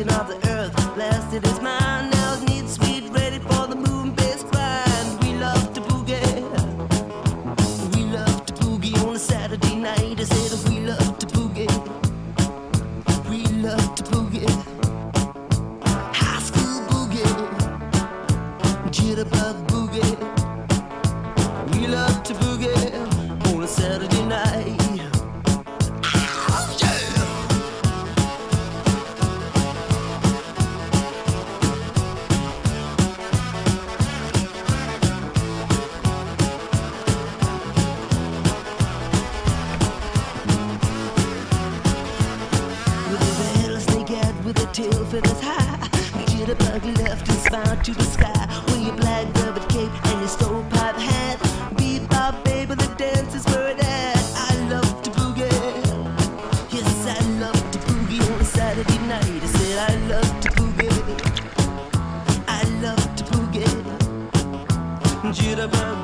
origin of the earth. blessed is mine, now it sweet, ready for the moon. We love to boogie. We love to boogie on a Saturday night. I said we love to boogie. We love to boogie. High school boogie. it high. Need you to bug left and smile to the sky. With your black velvet cape and your stovepipe hat. Bebop, baby, the dance is where it at. I love to boogie. Yes, I love to boogie on a Saturday night. I said I love to boogie. I love to boogie. Jitterbug.